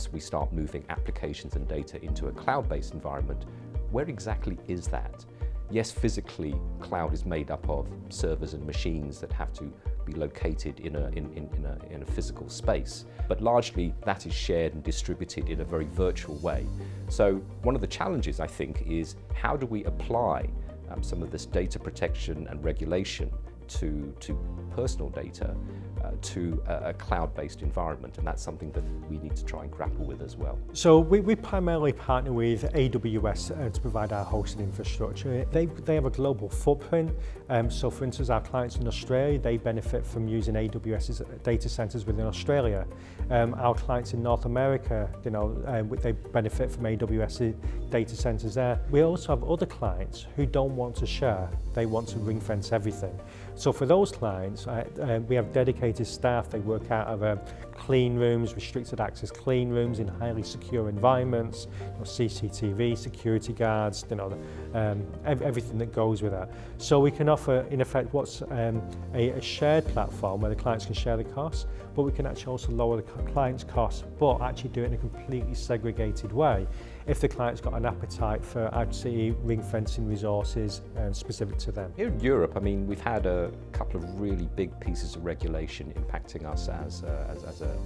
as we start moving applications and data into a cloud-based environment, where exactly is that? Yes, physically, cloud is made up of servers and machines that have to be located in a, in, in, in, a, in a physical space, but largely that is shared and distributed in a very virtual way. So one of the challenges, I think, is how do we apply um, some of this data protection and regulation to, to personal data uh, to a, a cloud-based environment, and that's something that we need to try and grapple with as well. So we, we primarily partner with AWS uh, to provide our hosting infrastructure. They, they have a global footprint, um, so for instance our clients in Australia, they benefit from using AWS's data centers within Australia. Um, our clients in North America, you know, um, they benefit from AWS data centers there. We also have other clients who don't want to share, they want to ring fence everything. So for those clients, uh, uh, we have dedicated staff. They work out of uh, clean rooms, restricted access clean rooms in highly secure environments, you know, CCTV, security guards, you know, um, ev everything that goes with that. So we can offer, in effect, what's um, a, a shared platform where the clients can share the costs, but we can actually also lower the client's costs, but actually do it in a completely segregated way if the client's got an appetite for actually ring fencing resources um, specific to them. Here in Europe, I mean, we've had a couple of really big pieces of regulation impacting us as, uh, as, as a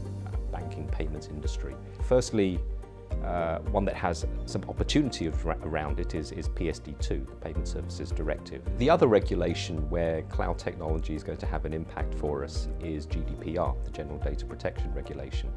banking payments industry. Firstly, uh, one that has some opportunity around it is, is PSD2, the Payment Services Directive. The other regulation where cloud technology is going to have an impact for us is GDPR, the General Data Protection Regulation.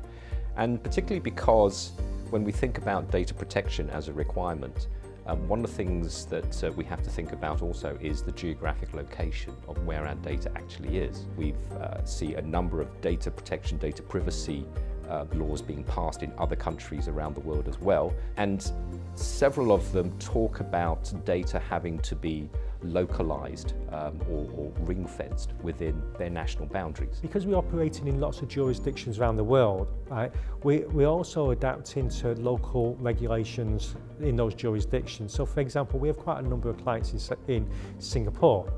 And particularly because when we think about data protection as a requirement, um, one of the things that uh, we have to think about also is the geographic location of where our data actually is. We uh, see a number of data protection, data privacy uh, laws being passed in other countries around the world as well. And several of them talk about data having to be localized um, or, or ring-fenced within their national boundaries. Because we're operating in lots of jurisdictions around the world, right, we, we're also adapting to local regulations in those jurisdictions. So for example, we have quite a number of clients in, in Singapore.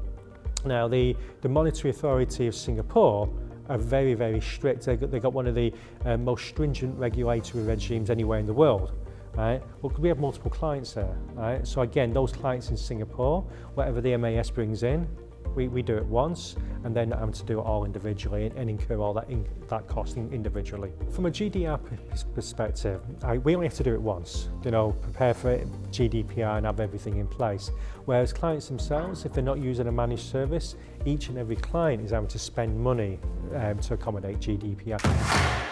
Now the, the Monetary Authority of Singapore are very, very strict. They've got, they've got one of the uh, most stringent regulatory regimes anywhere in the world. Right? Well, we have multiple clients there. Right? So again, those clients in Singapore, whatever the MAS brings in, we, we do it once and then having to do it all individually and, and incur all that, in, that cost individually. From a GDPR perspective, I, we only have to do it once, you know, prepare for it, GDPR and have everything in place. Whereas clients themselves, if they're not using a managed service, each and every client is having to spend money um, to accommodate GDPR.